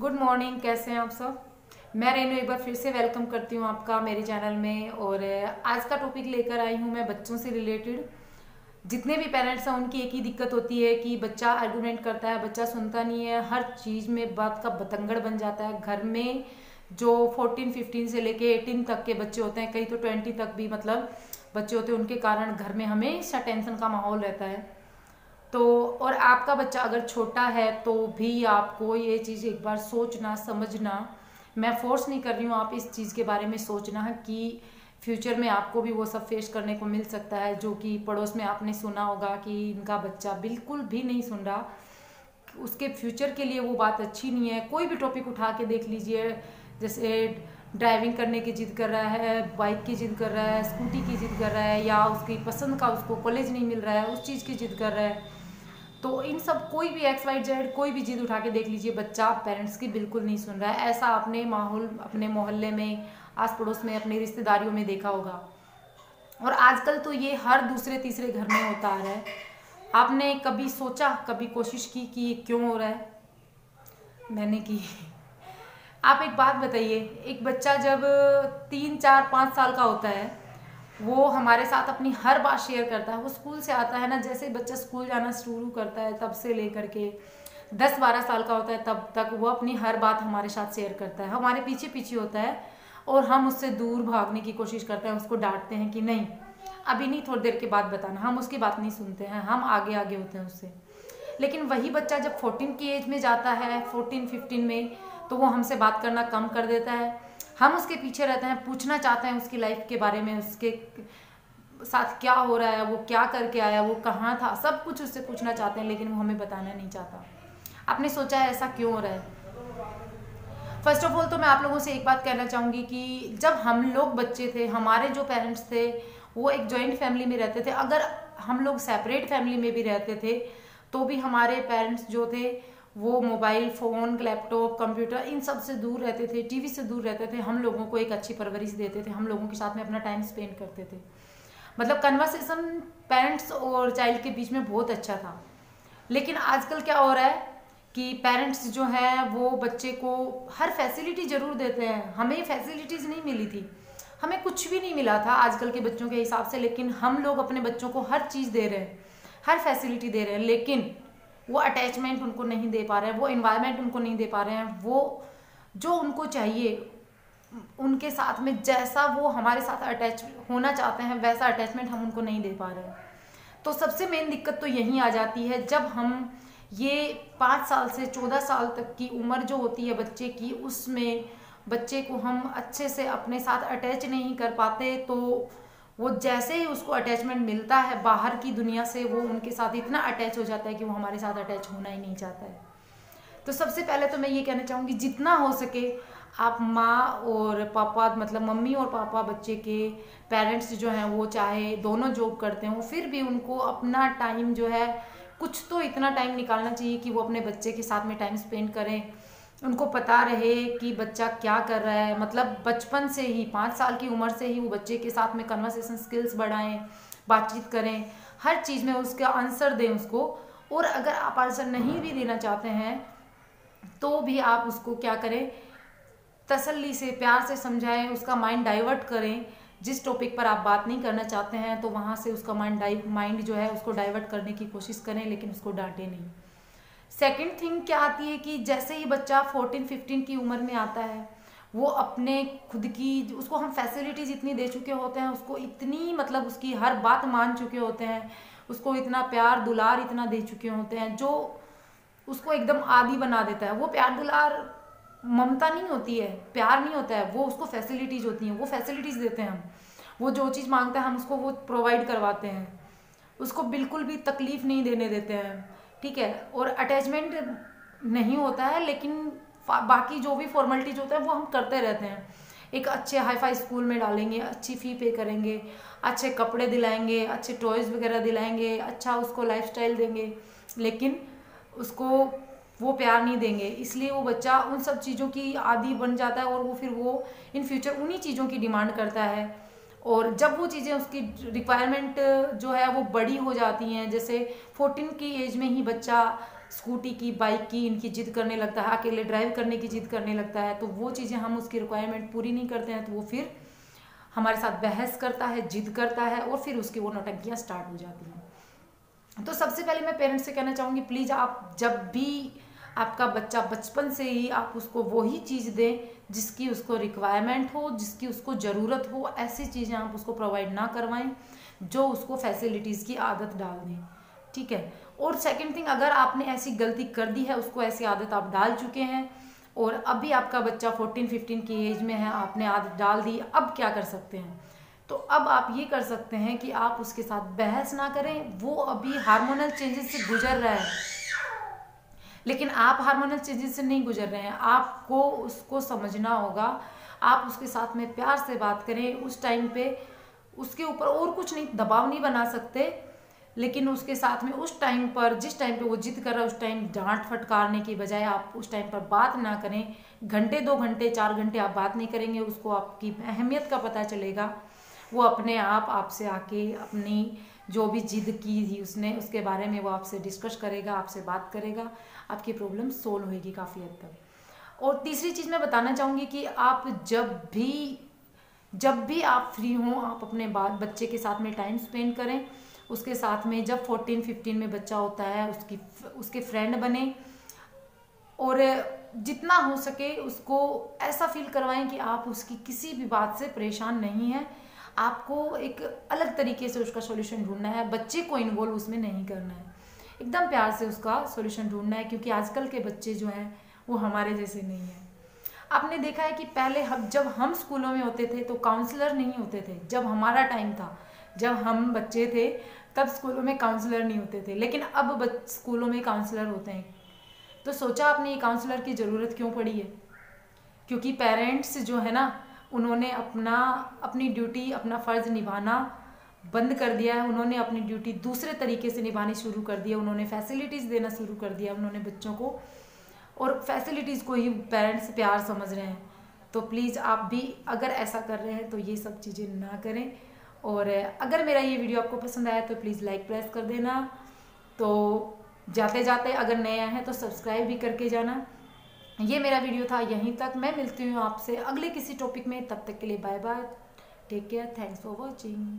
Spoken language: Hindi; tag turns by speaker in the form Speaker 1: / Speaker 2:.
Speaker 1: गुड मॉर्निंग कैसे हैं आप सब? मैं रेनू एक बार फिर से वेलकम करती हूँ आपका मेरे चैनल में और आज का टॉपिक लेकर आई हूँ मैं बच्चों से रिलेटेड जितने भी पेरेंट्स हैं उनकी एक ही दिक्कत होती है कि बच्चा आर्गूमेंट करता है बच्चा सुनता नहीं है हर चीज़ में बात का बतंगड़ बन जाता है। घर में जो 14, 15 से लेके 18 तक के बच्चे होते हैं कई तो 20 तक भी मतलब बच्चे होते हैं उनके कारण घर में हमेशा टेंशन का माहौल रहता है। तो और आपका बच्चा अगर छोटा है तो भी आपको ये चीज़ एक बार सोचना, समझना। मैं फोर्स नहीं कर रही हूँ आप इस चीज़ के बारे में सोचना कि फ्यूचर में आपको भी वो सब फेस करने को मिल सकता है, जो कि पड़ोस में आपने सुना होगा कि इनका बच्चा बिल्कुल भी नहीं सुन रहा। उसके फ्यूचर के लिए वो बात अच्छी नहीं है। कोई भी टॉपिक उठा के देख लीजिए, जैसे ड्राइविंग करने की जिद कर रहा है बाइक की जिद कर रहा है स्कूटी की जिद कर रहा है, या उसकी पसंद का उसको कॉलेज नहीं मिल रहा है, उस चीज़ की जिद कर रहा है। तो इन सब कोई भी एक्स वाई जेड कोई भी जिद उठा के देख लीजिए, बच्चा पेरेंट्स की बिल्कुल नहीं सुन रहा है। ऐसा आपने माहौल, अपने मोहल्ले में आस पड़ोस में, अपनी रिश्तेदारियों में देखा होगा। और आजकल तो ये हर दूसरे, तीसरे घर में होता आ रहा है। आपने कभी सोचा, कभी कोशिश की कि ये क्यों हो रहा है? मैंने की। आप एक बात बताइए, एक बच्चा जब तीन, चार, पाँच साल का होता है वो हमारे साथ अपनी हर बात शेयर करता है। वो स्कूल से आता है ना, जैसे बच्चा स्कूल जाना शुरू करता है, तब से लेकर के दस बारह साल का होता है, तब तक वो अपनी हर बात हमारे साथ शेयर करता है। हमारे पीछे पीछे होता है और हम उससे दूर भागने की कोशिश करते हैं, उसको डांटते हैं कि नहीं, अभी नहीं, थोड़ी देर के बाद बताना। हम उसकी बात नहीं सुनते हैं, हम आगे आगे होते हैं उससे। लेकिन वही बच्चा जब फोर्टीन की एज में जाता है फोर्टीन फिफ्टीन में तो वो हमसे बात करना कम कर देता है। हम उसके पीछे रहते हैं, पूछना चाहते हैं उसकी लाइफ के बारे में, उसके साथ क्या हो रहा है, वो क्या करके आया, वो कहाँ था, सब कुछ उससे पूछना चाहते हैं, लेकिन वो हमें बताना नहीं चाहता। आपने सोचा है ऐसा क्यों हो रहा है? फ़र्स्ट ऑफ़ ऑल तो मैं आप लोगों से एक बात कहना चाहूँगी कि जब हम लोग बच्चे थे, हमारे जो पेरेंट्स थे, वो एक जॉइंट फैमिली में रहते थे। अगर हम लोग सेपरेट फैमिली में भी रहते थे तो भी हमारे पेरेंट्स जो थे वो मोबाइल फ़ोन, लैपटॉप, कंप्यूटर, इन सबसे दूर रहते थे, टीवी से दूर रहते थे, हम लोगों को एक अच्छी परवरिश देते थे, हम लोगों के साथ में अपना टाइम स्पेंड करते थे। मतलब कन्वर्सेशन पेरेंट्स और चाइल्ड के बीच में बहुत अच्छा था। लेकिन आजकल क्या हो रहा है कि पेरेंट्स जो हैं, वो बच्चे को हर फैसिलिटी ज़रूर देते हैं। हमें फैसिलिटीज़ नहीं मिली थी। हमें कुछ भी नहीं मिला था आजकल के बच्चों के हिसाब से, लेकिन हम लोग अपने बच्चों को हर चीज़ दे रहे हैं। हर फैसिलिटी दे रहे हैं। लेकिन वो अटैचमेंट उनको नहीं दे पा रहे हैं, वो इन्वायरमेंट उनको नहीं दे पा रहे हैं, वो जो उनको चाहिए, उनके साथ में जैसा वो हमारे साथ अटैच होना चाहते हैं, वैसा अटैचमेंट हम उनको नहीं दे पा रहे हैं। तो सबसे मेन दिक्कत तो यहीं आ जाती है, जब हम ये पाँच साल से चौदह साल तक की उम्र जो होती है बच्चे की, उसमें बच्चे को हम अच्छे से अपने साथ अटैच नहीं कर पाते तो वो जैसे ही उसको अटैचमेंट मिलता है बाहर की दुनिया से, वो उनके साथ इतना अटैच हो जाता है कि वो हमारे साथ अटैच होना ही नहीं चाहता है। तो सबसे पहले तो मैं ये कहना चाहूँगी, जितना हो सके आप माँ और पापा मतलब मम्मी और पापा बच्चे के पेरेंट्स जो हैं, वो चाहे दोनों जॉब करते हो, फिर भी उनको अपना टाइम जो है, कुछ तो इतना टाइम निकालना चाहिए कि वो अपने बच्चे के साथ में टाइम स्पेंड करें। उनको पता रहे कि बच्चा क्या कर रहा है। मतलब बचपन से ही, पाँच साल की उम्र से ही वो बच्चे के साथ में कन्वर्सेशन स्किल्स बढ़ाएँ, बातचीत करें। हर चीज़ में उसका आंसर दें उसको। और अगर आप आंसर नहीं भी देना चाहते हैं तो भी आप उसको क्या करें, तसल्ली से, प्यार से समझाएँ, उसका माइंड डाइवर्ट करें। जिस टॉपिक पर आप बात नहीं करना चाहते हैं तो वहाँ से उसका माइंड माइंड जो है, उसको डाइवर्ट करने की कोशिश करें, लेकिन उसको डांटे नहीं। सेकंड थिंग क्या आती है कि जैसे ही बच्चा फोर्टीन फिफ्टीन की उम्र में आता है, वो अपने खुद की उसको हम फैसिलिटीज़ इतनी दे चुके होते हैं, उसको इतनी मतलब उसकी हर बात मान चुके होते हैं, उसको इतना प्यार दुलार इतना दे चुके होते हैं, जो उसको एकदम आदि बना देता है। वो प्यार दुलार ममता नहीं होती है, प्यार नहीं होता है, वो उसको फैसिलिटीज़ होती हैं, वो फैसिलिटीज़ देते हैं हम। वो जो चीज़ माँगता है, हम उसको वो प्रोवाइड करवाते हैं। उसको बिल्कुल भी तकलीफ़ नहीं देने देते हैं। ठीक है, और अटैचमेंट नहीं होता है, लेकिन बाकी जो भी फॉर्मेलिटीज होता है, वो हम करते रहते हैं। एक अच्छे हाई फाई स्कूल में डालेंगे, अच्छी फ़ी पे करेंगे, अच्छे कपड़े दिलाएँगे, अच्छे टॉयज़ वगैरह दिलाएँगे अच्छा उसको लाइफस्टाइल देंगे, लेकिन उसको वो प्यार नहीं देंगे। इसलिए वो बच्चा उन सब चीज़ों की आदि बन जाता है और वो फिर वो इन फ्यूचर उन्हीं चीज़ों की डिमांड करता है। और जब वो चीज़ें उसकी रिक्वायरमेंट जो है वो बड़ी हो जाती हैं, जैसे फोर्टीन की एज में ही बच्चा स्कूटी की बाइक की इनकी जिद करने लगता है, अकेले ड्राइव करने की जिद करने लगता है तो वो चीज़ें हम उसकी रिक्वायरमेंट पूरी नहीं करते हैं तो वो फिर हमारे साथ बहस करता है, जिद करता है और फिर उसकी वो नौटंकियाँ स्टार्ट हो जाती हैं। तो सबसे पहले मैं पेरेंट्स से कहना चाहूँगी प्लीज़ आप जब भी आपका बच्चा बचपन से ही आप उसको वही चीज़ दें जिसकी उसको रिक्वायरमेंट हो, जिसकी उसको ज़रूरत हो, ऐसी चीज़ें आप उसको प्रोवाइड ना करवाएँ, जो उसको फैसिलिटीज़ की आदत डाल दें। ठीक है? और सेकंड थिंग अगर आपने ऐसी गलती कर दी है, उसको ऐसी आदत आप डाल चुके हैं, और अभी आपका बच्चा 14 15 की एज में है, आपने आदत डाल दी, अब क्या कर सकते हैं? तो अब आप ये कर सकते हैं कि आप उसके साथ बहस ना करें, वो अभी हार्मोनल चेंजेस से गुजर रहा है। लेकिन आप हार्मोनल चेंजेस से नहीं गुजर रहे हैं। आपको उसको समझना होगा। आप उसके साथ में प्यार से बात करें। उस टाइम पे उसके ऊपर और कुछ नहीं, दबाव नहीं बना सकते। लेकिन उसके साथ में उस टाइम पर, जिस टाइम पे वो जिद कर रहा है, उस टाइम डांट फटकारने की बजाय आप उस टाइम पर बात ना करें। घंटे, दो घंटे, चार घंटे आप बात नहीं करेंगे, उसको आपकी अहमियत का पता चलेगा। वो अपने आप, आपसे आके अपनी जो भी जिद की थी उसने, उसके बारे में वो आपसे डिस्कस करेगा, आपसे बात करेगा, आपकी प्रॉब्लम सोल्व होगी काफ़ी हद तक। और तीसरी चीज़ मैं बताना चाहूँगी कि आप जब भी जब भी आप फ्री हों, आप अपने बात बच्चे के साथ में टाइम स्पेंड करें। उसके साथ में जब फोर्टीन फिफ्टीन में बच्चा होता है, उसकी, उसके फ्रेंड बने। और जितना हो सके उसको ऐसा फील करवाएँ कि आप उसकी किसी भी बात से परेशान नहीं हैं। आपको एक अलग तरीके से उसका सॉल्यूशन ढूंढना है। बच्चे को इन्वॉल्व उसमें नहीं करना है। एकदम प्यार से उसका सॉल्यूशन ढूंढना है, क्योंकि आजकल के बच्चे जो हैं, वो हमारे जैसे नहीं हैं। आपने देखा है कि पहले हम, जब हम स्कूलों में होते थे तो काउंसलर नहीं होते थे। जब हमारा टाइम था, जब हम बच्चे थे, तब स्कूलों में काउंसलर नहीं होते थे। लेकिन अब स्कूलों में काउंसलर होते हैं। तो सोचा आपने ये काउंसलर की ज़रूरत क्यों पड़ी है? क्योंकि पेरेंट्स जो है ना उन्होंने अपना, अपनी ड्यूटी अपना फ़र्ज़ निभाना बंद कर दिया है। उन्होंने अपनी ड्यूटी दूसरे तरीके से निभानी शुरू कर दिया उन्होंने फैसिलिटीज़ देना शुरू कर दिया उन्होंने बच्चों को। और फैसिलिटीज़ को ही पेरेंट्स प्यार समझ रहे हैं। तो प्लीज़ आप भी अगर ऐसा कर रहे हैं तो ये सब चीज़ें ना करें। और अगर मेरा ये वीडियो आपको पसंद आया तो प्लीज़ लाइक प्रेस कर देना। तो जाते जाते अगर नए आए हैं तो सब्सक्राइब भी करके जाना। ये मेरा वीडियो था, यहीं तक। मैं मिलती हूँ आपसे अगले किसी टॉपिक में। तब तक के लिए bye bye take care thanks for watching